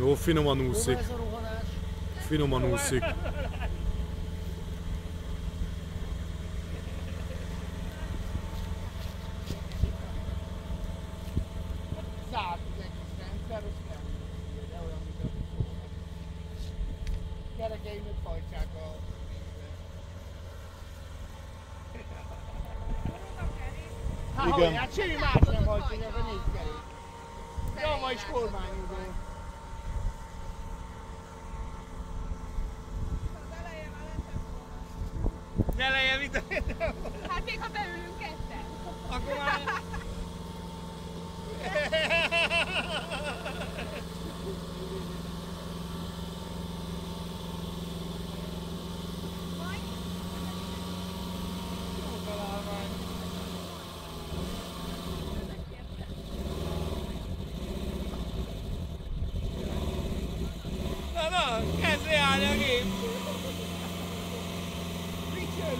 Jó, finoman úszik. Finoman úszik. Olyan, mint a Hát, Igen. hogy, hát semmi más nem ez a négy kerék. Jó, ma is kormányúzó. Az eleje mit a... Hát még ha beülünk ketten. Akkor már... Na, na, kezd állni a gép. Hey,